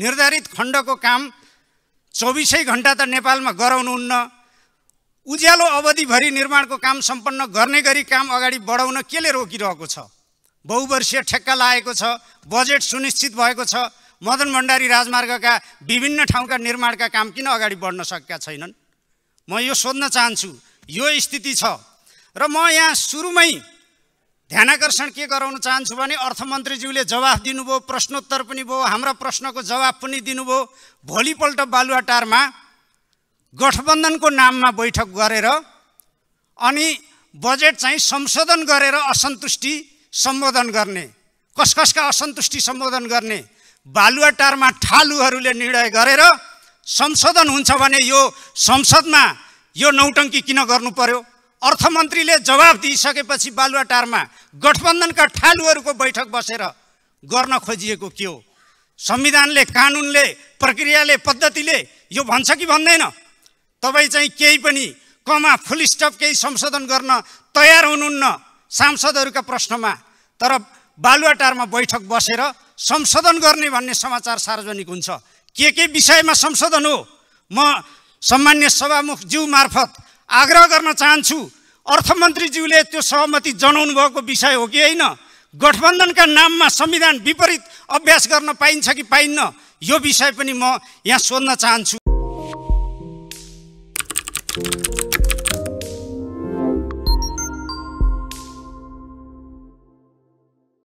निर्धारित खण्डको काम चौबिसै घन्टा त नेपालमा गराउनुहुन्न। उज्यालो अवधिभरि निर्माणको काम सम्पन्न गर्ने गरी काम अगाडि बढाउन केले रोकिरहेको छ? बहुवर्षीय ठेक्का लागेको छ बजेट सुनिश्चित भएको छ मदन भण्डारी राजमार्गका विभिन्न ठाउँका निर्माणका काम किन अगाडि बढ्न सकेका छैनन्? म यो सोध्न चाहन्छु यो स्थिति छ र म यहाँ सुरुमै ध्यानकर्षण के गराउन चाहन्छु भने अर्थमन्त्रीज्यूले जवाफ दिनुभयो प्रश्नोत्तर पनि भयो हाम्रा प्रश्नको जवाफ पनि दिनुभयो। भोलिपल्ट बालुवाटारमा गठबन्धनको नाममा बैठक गरेर अनि बजेट चाहिँ संशोधन गरेर असन्तुष्टि सम्बोधन गर्ने। कस कसका असन्तुष्टि सम्बोधन गर्ने? बालुवाटारमा ठालुहरूले निर्णय गरेर संशोधन हुन्छ भने यो संसदमा यो नौटङ्की किन गर्नु पर्यो? अर्थमन्त्रीले जवाब दिइसकेपछि बालुवाटारमा गठबन्धनका ठालुहरूको बैठक बसेर गर्न खोजिएको के हो? संविधानले कानुनले प्रक्रियाले पद्धतिले यो भन्छ कि भन्दैन? तपाईँ चाहिँ केही पनि कमा फुल स्टप केही संशोधन गर्न तयार हुनुहुन्न सांसदहरूका प्रश्नमा। तर बालुवाटारमा बैठक बसेर संशोधन गर्ने भन्ने समाचार सार्वजनिक हुन्छ। के के विषयमा संशोधन हो? म सामान्य सभामुखज्यू मार्फत आग्रह गर्न चाहन्छु अर्थमन्त्रीज्यूले त्यो सहमति जनाउनु भएको विषय हो कि होइन? गठबन्धनका नाममा संविधान विपरीत अभ्यास गर्न पाइन्छ कि पाइन्न? यो विषय पनि म यहाँ सोध्न चाहन्छु।